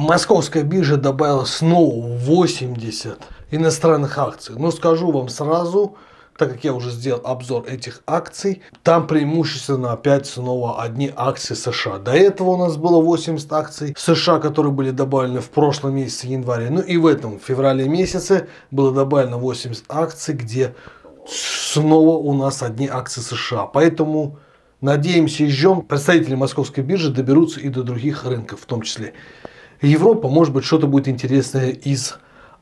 Московская биржа добавила снова 80 иностранных акций. Но скажу вам сразу, так как я уже сделал обзор этих акций, там преимущественно опять снова одни акции США. До этого у нас было 80 акций США, которые были добавлены в прошлом месяце январе. Ну и в этом в феврале месяце было добавлено 80 акций, где снова у нас одни акции США. Поэтому надеемся и ждем, представители московской биржи доберутся и до других рынков, в том числе Европа, может быть что-то будет интересное из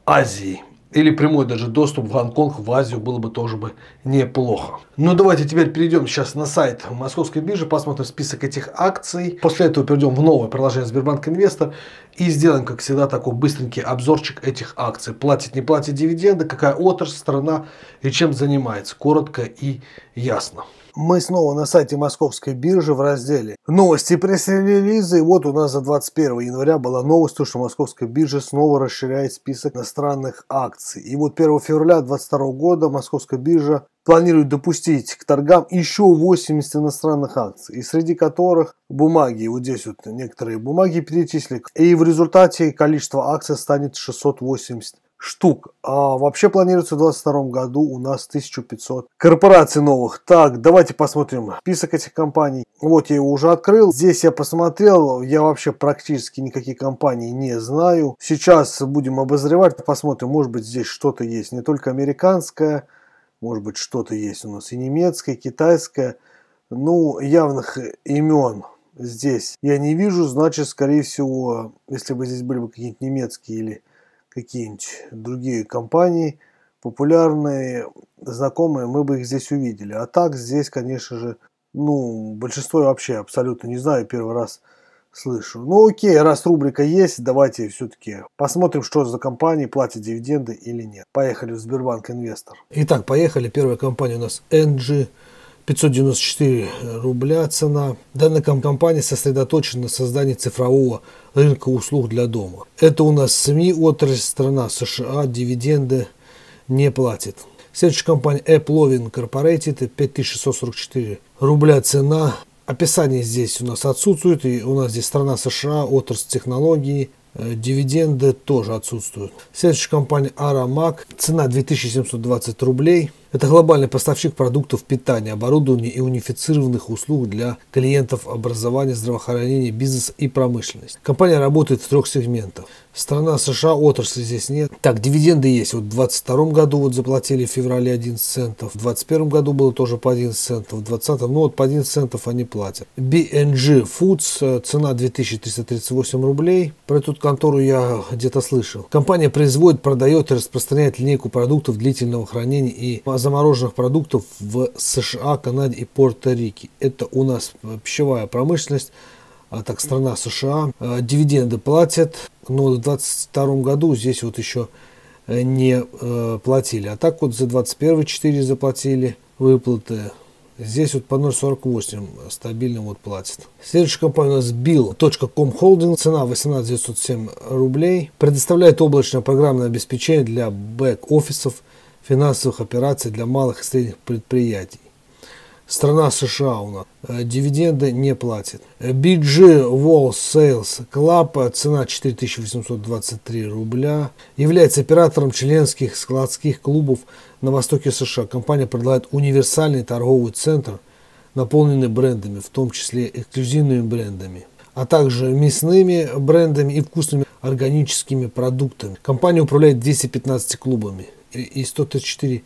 Азии или прямой даже доступ в Гонконг, в Азию было бы тоже бы неплохо. Ну давайте теперь перейдем сейчас на сайт Московской биржи, посмотрим список этих акций. После этого перейдем в новое приложение Сбербанк Инвестор и сделаем, как всегда, такой быстренький обзорчик этих акций. Платит, не платит дивиденды, какая отрасль, страна и чем занимается. Коротко и ясно. Мы снова на сайте Московской биржи в разделе «Новости пресс-релизы». И вот у нас за 21 января была новость, что Московская биржа снова расширяет список иностранных акций. И вот 1 февраля 2022 года Московская биржа планирует допустить к торгам еще 80 иностранных акций, и среди которых бумаги, вот здесь вот некоторые бумаги перечислили, и в результате количество акций станет 680 штук. А вообще планируется в 2022 году у нас 1500 корпораций новых. Так, давайте посмотрим список этих компаний. Вот я его уже открыл. Здесь я посмотрел, я вообще практически никакие компании не знаю. Сейчас будем обозревать, посмотрим, может быть здесь что-то есть. Не только американское, может быть что-то есть у нас и немецкое, и китайское. Ну, явных имен здесь я не вижу, значит, скорее всего, если бы здесь были бы какие-нибудь немецкие или какие-нибудь другие компании, популярные, знакомые, мы бы их здесь увидели. А так здесь, конечно же, ну, большинство вообще абсолютно не знаю, первый раз слышу. Ну окей, раз рубрика есть, давайте все-таки посмотрим, что за компании платят дивиденды или нет. Поехали в Сбербанк Инвестор. Итак, поехали. Первая компания у нас NG. 594 рубля цена. Данная компания сосредоточена на создании цифрового рынка услуг для дома. Это у нас СМИ, отрасль страна США, дивиденды не платит. Следующая компания AppLovin Incorporated, 5644 рубля цена. Описание здесь у нас отсутствует, и у нас здесь страна США, отрасль технологий, э, дивиденды тоже отсутствуют. Следующая компания Aramak, цена 2720 рублей. Это глобальный поставщик продуктов питания, оборудования и унифицированных услуг для клиентов образования, здравоохранения, бизнеса и промышленности. Компания работает в трех сегментах. Страна США, отрасли здесь нет. Так, дивиденды есть. Вот в 2022 году вот заплатили в феврале 11 центов. В 2021 году было тоже по 11 центов. В 2020, ну вот по 11 центов они платят. BNG Foods, э, цена 2338 рублей. Про эту контору я где-то слышал. Компания производит, продает и распространяет линейку продуктов длительного хранения и замороженных продуктов в США, Канаде и Пуэрто-Рике. Это у нас пищевая промышленность, а так страна США. А, дивиденды платят, но в 2022 году здесь вот еще э, не э, платили. А так вот за 21 4 заплатили выплаты. Здесь вот по 0,48 стабильно вот платит. Следующая компания у нас Bill.com Holding. Цена 18 907 рублей. Предоставляет облачное программное обеспечение для бэк-офисов финансовых операций для малых и средних предприятий. Страна США у нас. Э, дивиденды не платит. BG Wall Sales Club. Цена 4823 рубля. Является оператором членских складских клубов на востоке США. Компания предлагает универсальный торговый центр, наполненный брендами, в том числе эксклюзивными брендами а также мясными брендами и вкусными органическими продуктами. Компания управляет 215 клубами и 134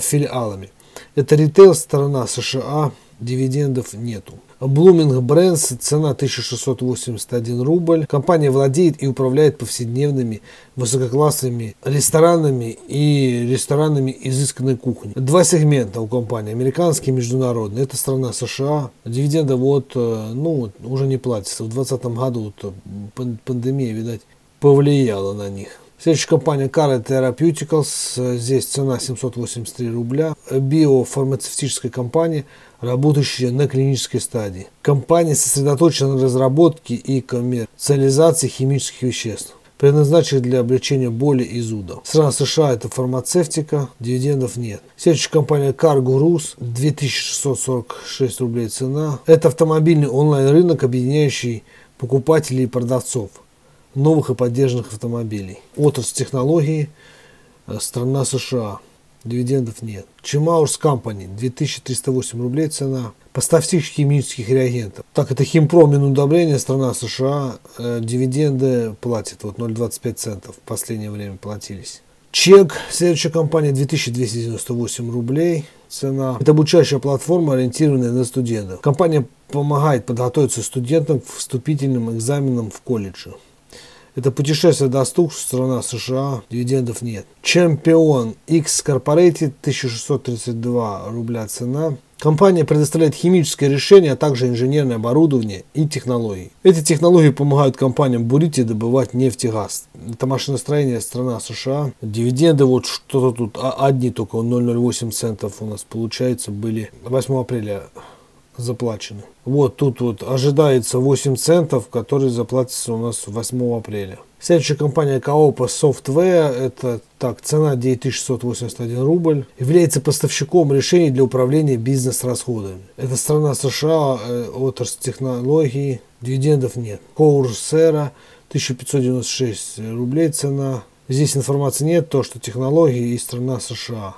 филиалами. Это ритейл сторона США, дивидендов нету. Blooming Brands, цена 1681 рубль. Компания владеет и управляет повседневными высококлассными ресторанами и ресторанами изысканной кухни. Два сегмента у компании, американский и международный. Это страна США. Дивиденды вот, э, ну, уже не платятся. В 2020 году вот, э, пандемия, видать, повлияла на них. Следующая компания Cara Therapeutics. Здесь цена 783 рубля. Биофармацевтическая компания, работающая на клинической стадии. Компания сосредоточена на разработке и коммерциализации химических веществ предназначенных для облегчения боли и зуда. Страна США это фармацевтика, дивидендов нет. Следующая компания Cargo Rus, 2646 рублей цена. Это автомобильный онлайн-рынок, объединяющий покупателей и продавцов новых и поддержанных автомобилей. Отрасль технологии, э, страна США. Дивидендов нет. Чимаурс Company 2308 рублей цена. Поставщик химических реагентов. Так, это химпром удобрения, страна США. Э, дивиденды платит. Вот 0,25 центов в последнее время платились. Чек, следующая компания 2298 рублей цена. Это обучающая платформа, ориентированная на студентов. Компания помогает подготовиться студентам к вступительным экзаменам в колледже. Это путешествие доступ, страна США, дивидендов нет. Чемпион X Corporated 1632 рубля цена. Компания предоставляет химическое решение, а также инженерное оборудование и технологии. Эти технологии помогают компаниям бурить и добывать нефть и газ. Это машиностроение страна США. Дивиденды вот что-то тут а, одни только 0,08 центов у нас получается были 8 апреля заплачены. Вот тут вот ожидается 8 центов, которые заплатятся у нас 8 апреля. Следующая компания Kaopa Software, это так, цена 9681 рубль, является поставщиком решений для управления бизнес-расходами. Это страна США, э, отрасль технологий, дивидендов нет. Coursera 1596 рублей цена. Здесь информации нет, то что технологии и страна США.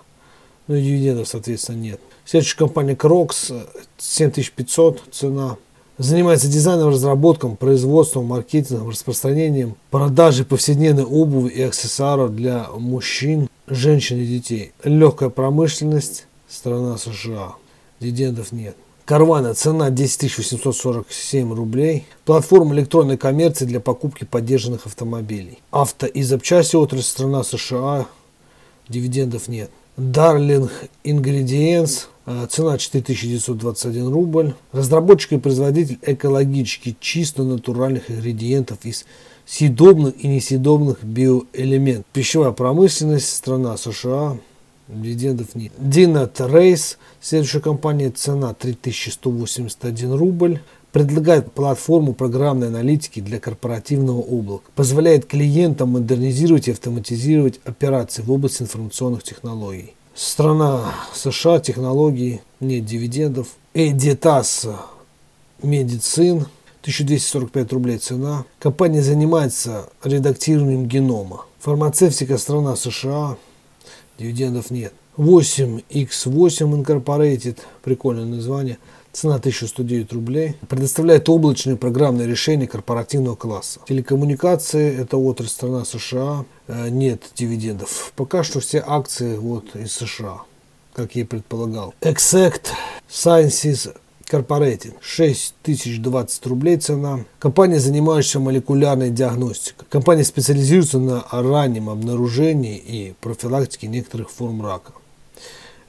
Ну и дивидендов, соответственно, нет. Следующая компания Crocs, 7500 цена. Занимается дизайном, разработком, производством, маркетингом, распространением, продажей повседневной обуви и аксессуаров для мужчин, женщин и детей. Легкая промышленность, страна США. Дивидендов нет. Карвана, цена 10 847 рублей. Платформа электронной коммерции для покупки поддержанных автомобилей. Авто и запчасти отрасль страна США. Дивидендов нет. Darling Ingredients, э, цена 4921 рубль. Разработчик и производитель экологически чисто натуральных ингредиентов из съедобных и несъедобных биоэлементов. Пищевая промышленность, страна США, дивидендов нет. Dinat Race, следующая компания, цена 3181 рубль предлагает платформу программной аналитики для корпоративного облака, позволяет клиентам модернизировать и автоматизировать операции в области информационных технологий. Страна США, технологии, нет дивидендов. Эдитас Медицин, 1245 рублей цена. Компания занимается редактированием генома. Фармацевтика страна США, дивидендов нет. 8X8 Incorporated, прикольное название, Цена 1109 рублей. Предоставляет облачные программные решения корпоративного класса. Телекоммуникации – это отрасль страна США. Э, нет дивидендов. Пока что все акции вот из США, как я и предполагал. Exact Sciences Corporated. 6020 рублей цена. Компания, занимающаяся молекулярной диагностикой. Компания специализируется на раннем обнаружении и профилактике некоторых форм рака.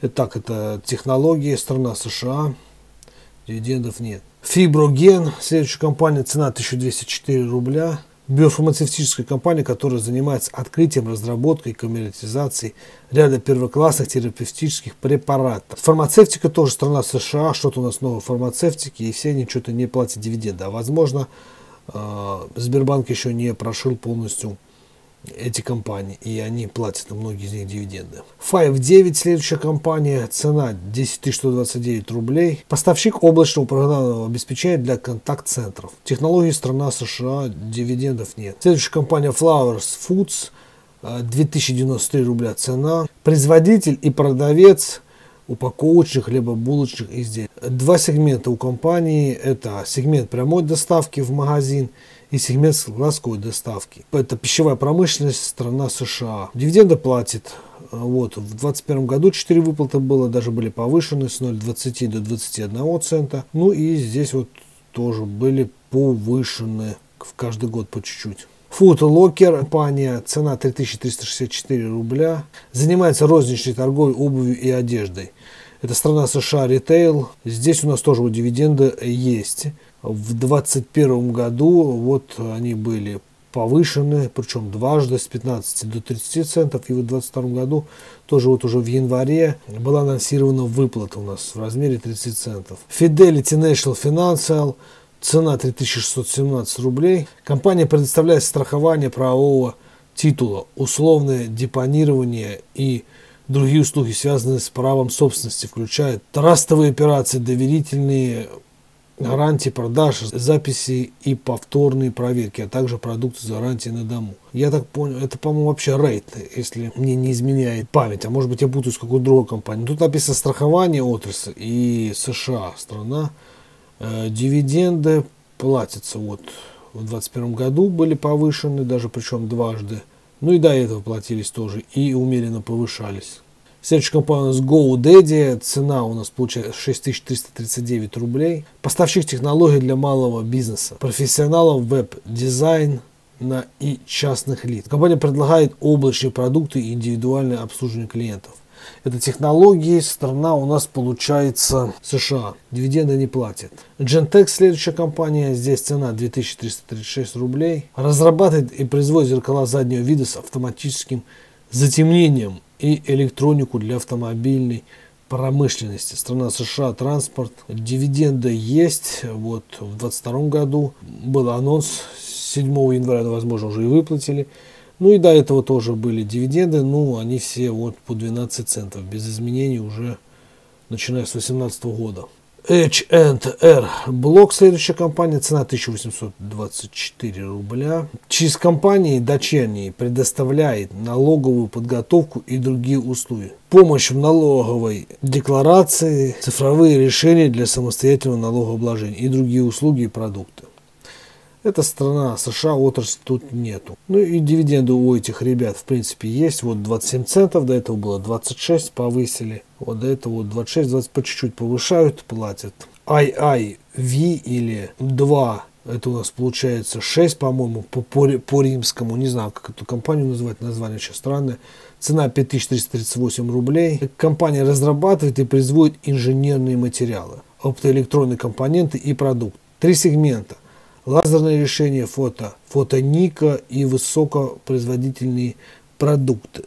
Итак, это технологии страна США дивидендов нет. Фиброген, следующая компания, цена 1204 рубля. Биофармацевтическая компания, которая занимается открытием, разработкой коммерциализацией ряда первоклассных терапевтических препаратов. Фармацевтика тоже страна США, что-то у нас новое фармацевтики, и все они что-то не платят дивиденды. А возможно, э, Сбербанк еще не прошил полностью эти компании, и они платят многие из них дивиденды. Five 9 следующая компания, цена 10 129 рублей. Поставщик облачного программного обеспечения для контакт-центров. Технологии страна США, дивидендов нет. Следующая компания Flowers Foods, 2093 э, рубля цена. Производитель и продавец упаковочных либо булочных изделий. Два сегмента у компании. Это сегмент прямой доставки в магазин и сегмент складской доставки. Это пищевая промышленность, страна США. Дивиденды платит. Вот, в 2021 году 4 выплаты было, даже были повышены с 0,20 до 21 цента. Ну и здесь вот тоже были повышены в каждый год по чуть-чуть. Food Locker компания, цена 3364 рубля. Занимается розничной торговлей обувью и одеждой. Это страна США ритейл. Здесь у нас тоже вот дивиденды есть. В 2021 году вот они были повышены, причем дважды с 15 до 30 центов. И в 2022 году тоже вот уже в январе была анонсирована выплата у нас в размере 30 центов. Fidelity National Financial – Цена 3617 рублей. Компания предоставляет страхование правового титула, условное депонирование и другие услуги, связанные с правом собственности, включая трастовые операции, доверительные гарантии продаж, записи и повторные проверки, а также продукты за гарантией на дому. Я так понял, это, по-моему, вообще рейд, если мне не изменяет память, а может быть я путаю с какой-то другой компанией. Тут написано страхование отрасль и США страна. Э, дивиденды платятся вот в 2021 году были повышены, даже причем дважды. Ну и до этого платились тоже и умеренно повышались. Следующая компания у нас GoDaddy. Цена у нас получается 6339 рублей. Поставщик технологий для малого бизнеса. Профессионалов веб-дизайн на и частных лиц. Компания предлагает облачные продукты и индивидуальное обслуживание клиентов. Это технологии, страна у нас получается США. Дивиденды не платят. Gentex следующая компания. Здесь цена 2336 рублей. Разрабатывает и производит зеркала заднего вида с автоматическим затемнением и электронику для автомобильной промышленности. Страна США, транспорт. Дивиденды есть. Вот в 2022 году был анонс. 7 января, возможно, уже и выплатили. Ну и до этого тоже были дивиденды. Ну, они все вот по 12 центов. Без изменений уже начиная с 2018 года. H&R блок, следующая компания, цена 1824 рубля. Через компании дочерние предоставляет налоговую подготовку и другие услуги. Помощь в налоговой декларации, цифровые решения для самостоятельного налогообложения и другие услуги и продукты. Это страна США, отрасль тут нету. Ну и дивиденды у этих ребят в принципе есть. Вот 27 центов, до этого было 26, повысили. Вот до этого вот 26, 20 по чуть-чуть повышают, платят. IIV или 2 это у нас получается 6, по-моему, по, по, по римскому, не знаю, как эту компанию называть, название сейчас странное. Цена 5338 рублей. Компания разрабатывает и производит инженерные материалы, оптоэлектронные компоненты и продукты. Три сегмента лазерное решение фото, фотоника и высокопроизводительные продукты.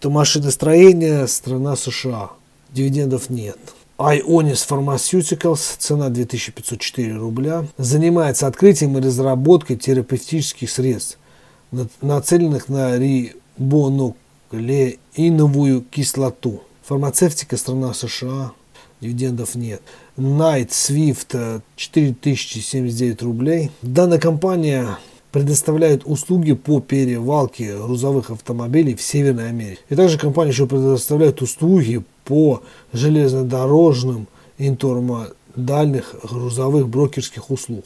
Это машиностроение, страна США. Дивидендов нет. Ionis Pharmaceuticals, цена 2504 рубля, занимается открытием и разработкой терапевтических средств, нацеленных на рибонуклеиновую кислоту. Фармацевтика страна США, дивидендов нет. Night Swift 4079 рублей. Данная компания предоставляет услуги по перевалке грузовых автомобилей в Северной Америке. И также компания еще предоставляет услуги по железнодорожным интермодальных грузовых брокерских услуг.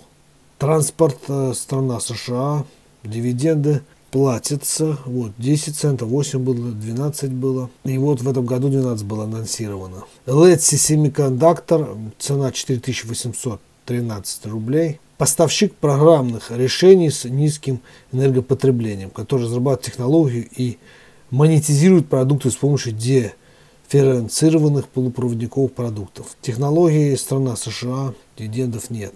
Транспорт э, страна США, дивиденды платятся. Вот 10 центов, 8 было, 12 было. И вот в этом году 12 было анонсировано. Let's Semiconductor, цена 4813 рублей. Поставщик программных решений с низким энергопотреблением, который разрабатывает технологию и монетизирует продукты с помощью дифференцированных полупроводниковых продуктов. Технологии страна США, дивидендов нет.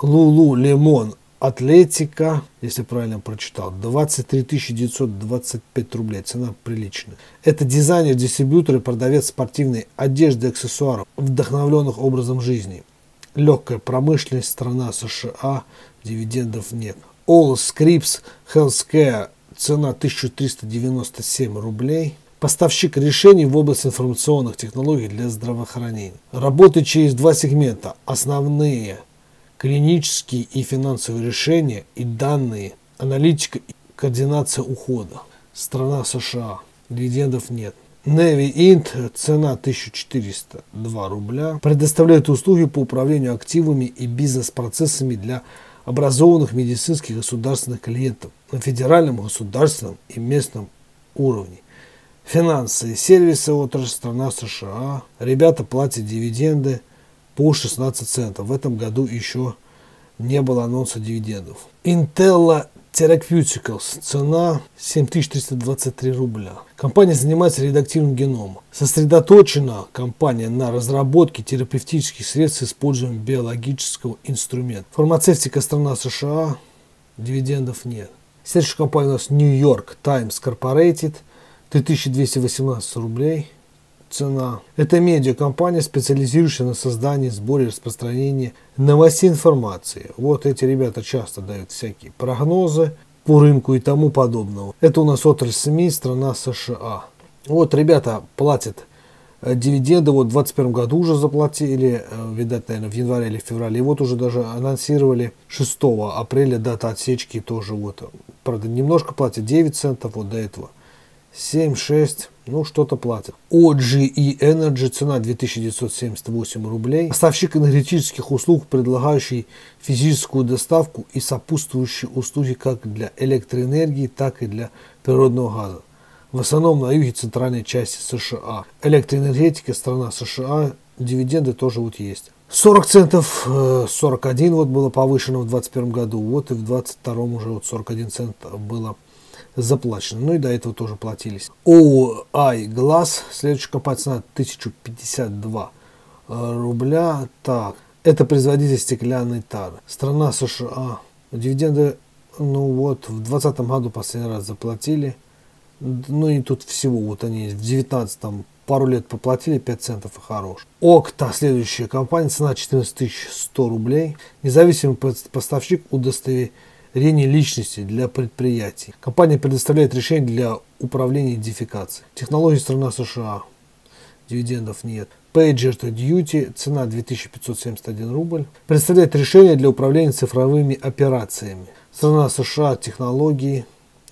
Лулу Лемон Атлетика, если правильно прочитал, 23 925 рублей. Цена приличная. Это дизайнер, дистрибьютор и продавец спортивной одежды и аксессуаров, вдохновленных образом жизни. Легкая промышленность, страна США, дивидендов нет. All Scripps Healthcare, цена 1397 рублей. Поставщик решений в области информационных технологий для здравоохранения. Работает через два сегмента. Основные – клинические и финансовые решения и данные, аналитика и координация ухода. Страна США. Дивидендов нет. Navy Int, цена 1402 рубля, предоставляет услуги по управлению активами и бизнес-процессами для образованных медицинских государственных клиентов на федеральном, государственном и местном уровне. Финансы и сервисы отрасль страна США. Ребята платят дивиденды – по 16 центов. В этом году еще не было анонса дивидендов. Intel Therapeutics. Цена 7323 рубля. Компания занимается редактированием генома. Сосредоточена компания на разработке терапевтических средств с использованием биологического инструмента. Фармацевтика страна США. Дивидендов нет. Следующая компания у нас New York Times Corporated. 3218 рублей цена. Это медиакомпания, специализирующаяся на создании, сборе, распространении новостей информации. Вот эти ребята часто дают всякие прогнозы по рынку и тому подобного. Это у нас отрасль СМИ, страна США. Вот ребята платят Э, дивиденды вот в 2021 году уже заплатили, э, видать, наверное, в январе или феврале. И вот уже даже анонсировали 6 апреля дата отсечки тоже вот. Правда, немножко платят 9 центов вот до этого. 7, 6, ну что-то платят. OGE Energy цена 2978 рублей. Поставщик энергетических услуг, предлагающий физическую доставку и сопутствующие услуги как для электроэнергии, так и для природного газа в основном на юге центральной части США. Электроэнергетика, страна США, дивиденды тоже вот есть. 40 центов, 41 э, вот было повышено в 2021 году, вот и в 2022 уже вот 41 цент было заплачено. Ну и до этого тоже платились. OI Glass, следующая компания цена 1052 э, рубля. Так, это производитель стеклянной тары. Страна США. Дивиденды, ну вот, в 2020 году последний раз заплатили. Ну и тут всего, вот они в 19 там пару лет поплатили 5 центов и хорош. Окта, следующая компания, цена 14 100 рублей. Независимый поставщик удостоверения личности для предприятий. Компания предоставляет решение для управления идентификацией. Технологии страна США. Дивидендов нет. Pager to Duty, цена 2571 рубль. Представляет решение для управления цифровыми операциями. Страна США, технологии,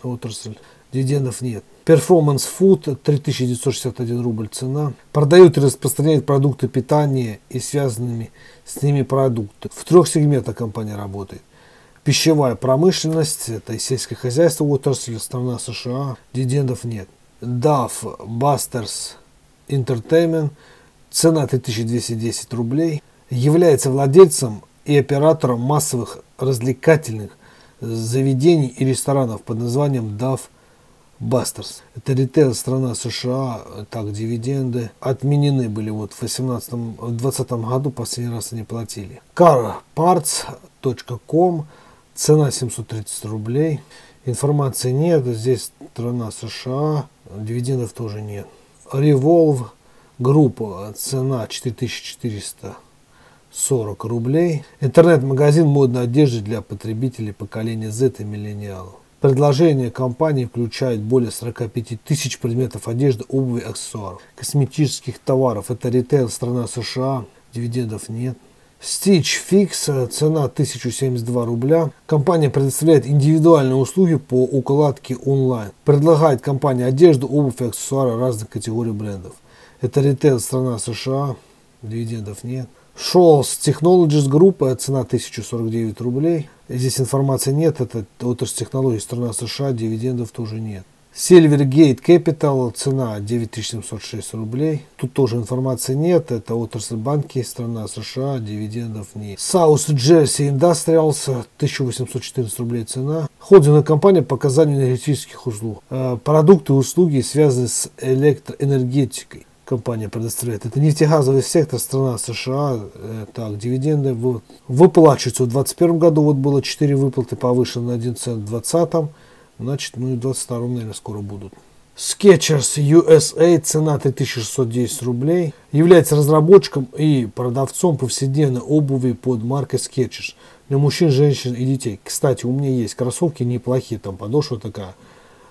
отрасль. Дивидендов нет. Performance Food 3961 рубль цена. Продают и распространяют продукты питания и связанными с ними продукты. В трех сегментах компания работает. Пищевая промышленность, это и сельское хозяйство, отрасль, страна США, дивидендов нет. DAF Busters Entertainment, цена 3210 рублей, является владельцем и оператором массовых развлекательных заведений и ресторанов под названием DAF Бастерс. Это ритейл страна США, так, дивиденды отменены были вот в 18 в 20 году, последний раз они платили. carparts.com, цена 730 рублей. Информации нет, здесь страна США, дивидендов тоже нет. Revolve группа, цена 4440 рублей. Интернет-магазин модной одежды для потребителей поколения Z и миллениалов. Предложение компании включает более 45 тысяч предметов одежды, обуви, аксессуаров, косметических товаров. Это ритейл страна США, дивидендов нет. Stitch Fix, цена 1072 рубля. Компания предоставляет индивидуальные услуги по укладке онлайн. Предлагает компания одежду, обувь и аксессуары разных категорий брендов. Это ритейл страна США, дивидендов нет. Scholz Technologies Group, цена 1049 рублей. Здесь информации нет, это отрасль технологий страна США, дивидендов тоже нет. Silvergate Capital, цена 9706 рублей. Тут тоже информации нет, это отрасль банки, страна США, дивидендов нет. South Jersey Industrials, 1814 рублей цена. Холдинговая компания по оказанию энергетических услуг. Э, продукты и услуги связаны с электроэнергетикой компания предоставляет. Это нефтегазовый сектор, страна США. Э, так, дивиденды вот, выплачиваются. В 2021 году вот было 4 выплаты повышены на 1 цент, в 2020. Значит, ну и в 2022, наверное, скоро будут. Skechers USA, цена 3610 рублей. Является разработчиком и продавцом повседневной обуви под маркой Skechers. Для мужчин, женщин и детей. Кстати, у меня есть кроссовки неплохие, там подошва такая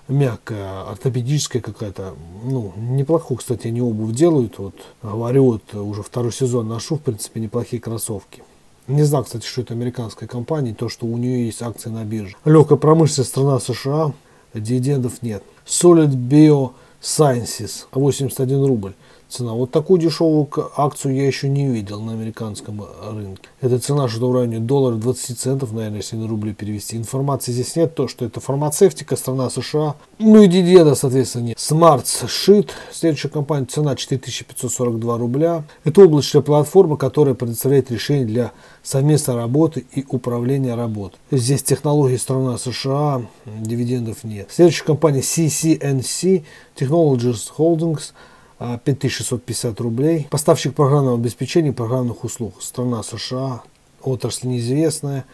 мягкая, ортопедическая какая-то. Ну, неплохую, кстати, они обувь делают. Вот, говорю, вот уже второй сезон ношу, в принципе, неплохие кроссовки. Не знаю, кстати, что это американская компания, то, что у нее есть акции на бирже. Легкая промышленность страна США, дивидендов нет. Solid Bio Sciences, 81 рубль цена. Вот такую дешевую акцию я еще не видел на американском рынке. Это цена что-то в районе доллара 20 центов, наверное, если на рубли перевести. Информации здесь нет, то, что это фармацевтика, страна США. Ну и дивиденда, соответственно, нет. Smart Sheet, следующая компания, цена 4542 рубля. Это облачная платформа, которая предоставляет решение для совместной работы и управления работой. Здесь технологии страна США, дивидендов нет. Следующая компания CCNC Technologies Holdings – 5650 рублей. Поставщик программного обеспечения программных услуг. Страна США, отрасль неизвестная.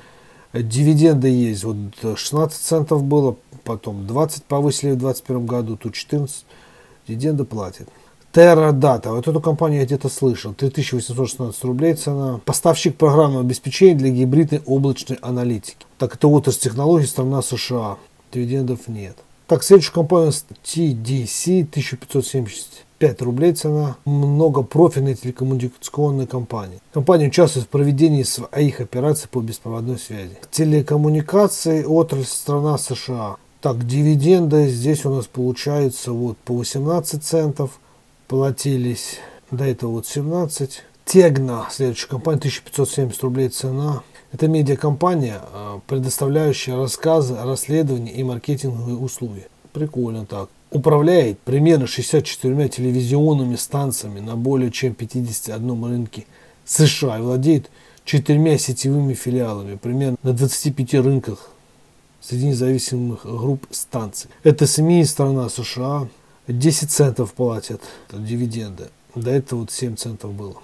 Дивиденды есть. Вот 16 центов было, потом 20 повысили в 2021 году, тут 14. Дивиденды платят. Terra Data. Вот эту компанию я где-то слышал. 3816 рублей цена. Поставщик программного обеспечения для гибридной облачной аналитики. Так это отрасль технологий страна США. Дивидендов нет. Так, следующая компания TDC 1570 5 рублей цена. Многопрофильная телекоммуникационная компания. Компания участвует в проведении своих операций по беспроводной связи. Телекоммуникации отрасль страна США. Так, дивиденды здесь у нас получается вот по 18 центов платились. До этого вот 17. Тегна, следующая компания, 1570 рублей цена. Это медиакомпания, а, предоставляющая рассказы, расследования и маркетинговые услуги. Прикольно так. Управляет примерно 64 телевизионными станциями на более чем 51 рынке США и владеет четырьмя сетевыми филиалами, примерно на 25 рынках среди независимых групп станций. Это СМИ страна США. 10 центов платят дивиденды. До этого вот 7 центов было.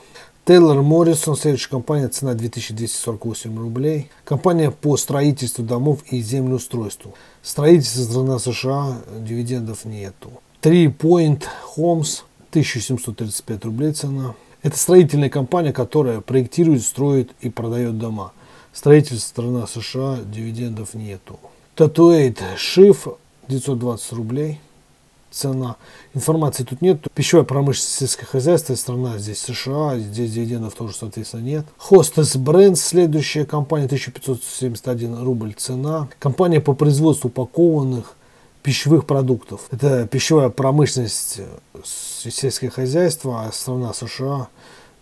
Тейлор Моррисон, следующая компания, цена 2248 рублей. Компания по строительству домов и землеустройству. Строительство страна США, дивидендов нету. Three Point Homes, 1735 рублей цена. Это строительная компания, которая проектирует, строит и продает дома. Строительство страна США, дивидендов нету. Татуэйт Шиф, 920 рублей цена. Информации тут нет. Пищевая промышленность, сельское хозяйство, страна здесь США, здесь дивидендов тоже, соответственно, нет. Hostess Brands, следующая компания, 1571 рубль цена. Компания по производству упакованных пищевых продуктов. Это пищевая промышленность, сельское хозяйство, а страна США,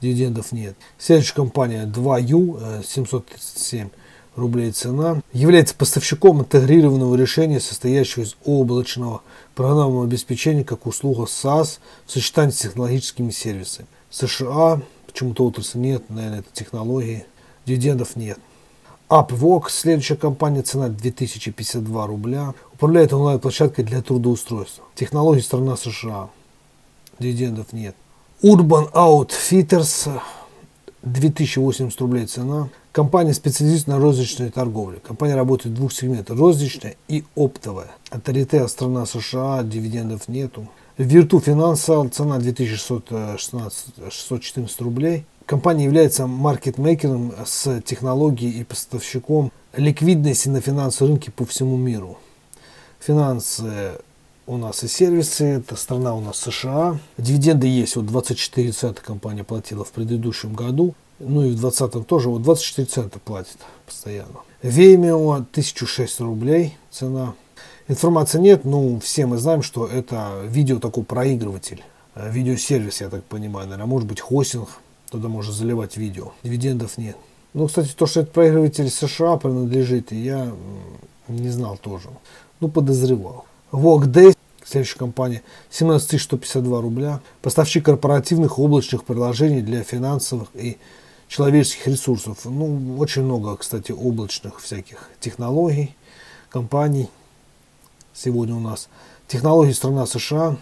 дивидендов нет. Следующая компания 2U, 737 рублей цена, является поставщиком интегрированного решения, состоящего из облачного программного обеспечения как услуга SaaS в сочетании с технологическими сервисами. США, почему-то отрасли нет, наверное, это технологии, дивидендов нет. Upwork, следующая компания, цена 2052 рубля. Управляет онлайн-площадкой для трудоустройства. Технологии страна США. Дивидендов нет. Urban Outfitters, 2080 рублей цена. Компания специализируется на розничной торговле. Компания работает в двух сегментах. Розничная и оптовая. Это ритейл страна США, дивидендов нету. Virtu Financial цена 2614 рублей. Компания является маркетмейкером с технологией и поставщиком ликвидности на финансовом рынке по всему миру. Финансы у нас и сервисы, это страна у нас США. Дивиденды есть, вот 24 цента компания платила в предыдущем году. Ну и в 2020 тоже вот 24 цента платит постоянно. Vimeo 1006 рублей цена. Информации нет, но все мы знаем, что это видео такой проигрыватель. Э, видеосервис, я так понимаю, наверное, может быть хостинг, туда можно заливать видео. Дивидендов нет. Ну, кстати, то, что это проигрыватель США принадлежит, я не знал тоже. Ну, подозревал. Workday, следующая компания, 17 152 рубля. Поставщик корпоративных облачных приложений для финансовых и человеческих ресурсов. Ну, очень много, кстати, облачных всяких технологий, компаний сегодня у нас. Технологии страна США,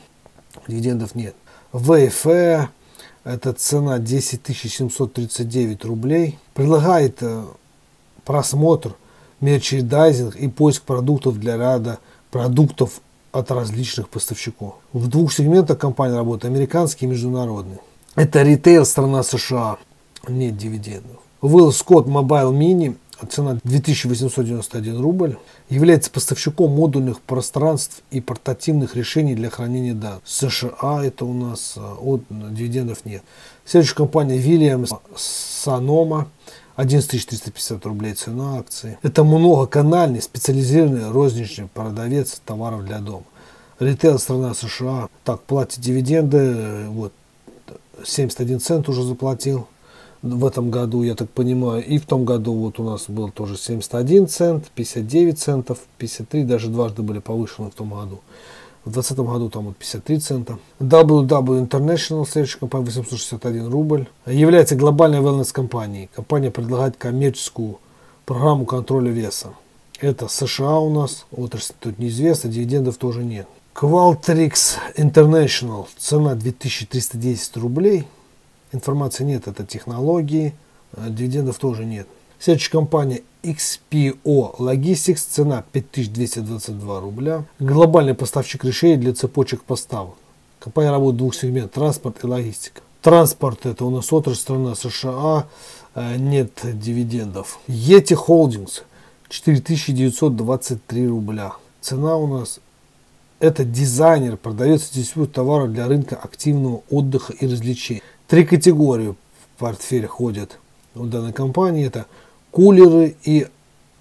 дивидендов нет. ВФ, это цена 10 739 рублей. Предлагает э, просмотр, мерчендайзинг и поиск продуктов для ряда продуктов от различных поставщиков. В двух сегментах компания работает, американский и международный. Это ритейл страна США нет дивидендов. Will Scott Mobile Mini, цена 2891 рубль, является поставщиком модульных пространств и портативных решений для хранения данных. США это у нас э, от дивидендов нет. Следующая компания Williams Sonoma. 11 350 рублей цена акции. Это многоканальный специализированный розничный продавец товаров для дома. Ритейл страна США. Так, платит дивиденды. Э, вот 71 цент уже заплатил в этом году, я так понимаю. И в том году вот у нас был тоже 71 цент, 59 центов, 53, даже дважды были повышены в том году. В 2020 году там вот 53 цента. WW International, следующая компания 861 рубль. Является глобальной wellness компанией. Компания предлагает коммерческую программу контроля веса. Это США у нас, отрасль тут неизвестна, дивидендов тоже нет. Qualtrics International, цена 2310 рублей. Информации нет, это технологии, а дивидендов тоже нет. Следующая компания XPO Logistics, цена 5222 рубля. Глобальный поставщик решений для цепочек поставок. Компания работает в двух сегментах, транспорт и логистика. Транспорт это у нас отрасль страна США, а, нет дивидендов. Yeti Holdings 4923 рубля. Цена у нас Это дизайнер, продается дистрибьютор товаров для рынка активного отдыха и развлечений. Три категории в портфель ходят у данной компании. Это кулеры и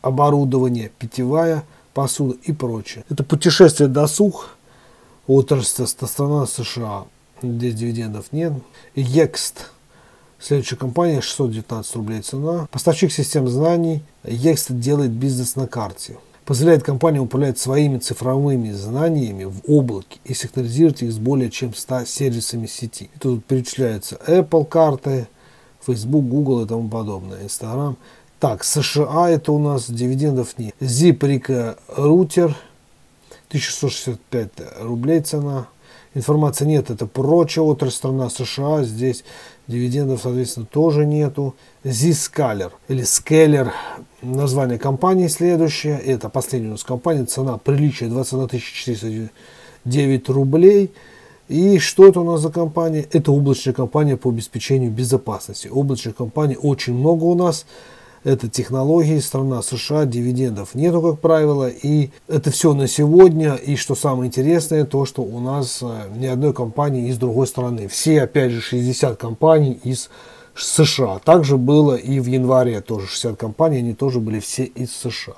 оборудование, питьевая посуда и прочее. Это путешествие досуг, отрасль страна США. Здесь дивидендов нет. Екст. Следующая компания 619 рублей цена. Поставщик систем знаний. Екст делает бизнес на карте. Позволяет компании управлять своими цифровыми знаниями в облаке и синхронизировать их с более чем 100 сервисами сети. И тут перечисляются Apple карты, Facebook, Google и тому подобное, Instagram. Так, США это у нас дивидендов нет. Ziprik рутер 1665 рублей цена. Информации нет, это прочая отрасль страна США. Здесь дивидендов, соответственно, тоже нету. Zscaler или Scaler, название компании следующее. Это последняя у нас компания, цена приличия 21 409 рублей. И что это у нас за компания? Это облачная компания по обеспечению безопасности. Облачных компаний очень много у нас это технологии, страна США, дивидендов нету, как правило, и это все на сегодня, и что самое интересное, то, что у нас э, ни одной компании из другой страны, все, опять же, 60 компаний из США. Также было и в январе тоже 60 компаний, они тоже были все из США.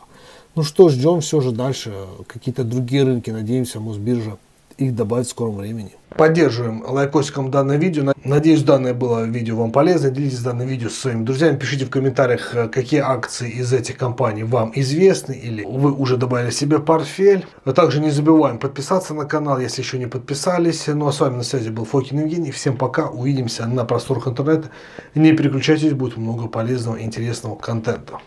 Ну что, ждем все же дальше, какие-то другие рынки, надеемся, Мосбиржа их добавить в скором времени. Поддерживаем лайкосиком данное видео. Надеюсь, данное было видео вам полезно. Делитесь данным видео со своими друзьями. Пишите в комментариях, э, какие акции из этих компаний вам известны или вы уже добавили себе портфель. А также не забываем подписаться на канал, если еще не подписались. Ну а с вами на связи был Фокин Евгений. Всем пока. Увидимся на просторах интернета. Не переключайтесь, будет много полезного и интересного контента.